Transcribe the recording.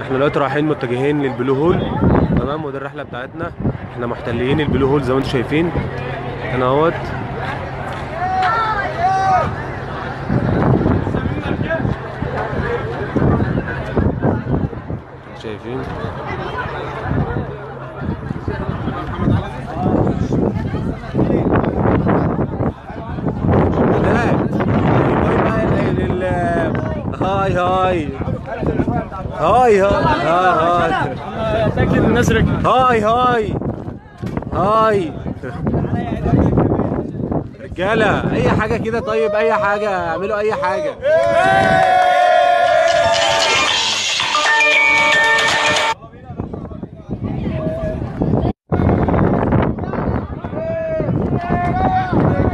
إحنا دلوقتي رايحين متجهين للبلو هول تمام؟ ودي الرحلة بتاعتنا. إحنا محتلين البلو هول زي ما أنتم شايفين. هنا اهوت. شايفين؟ هاي هاي. هاي هاي هاي تكلم النسرك هاي هاي. هاي. رجالة أي حاجة كده طيب أي حاجة. اعملوا أي حاجة. Yeah.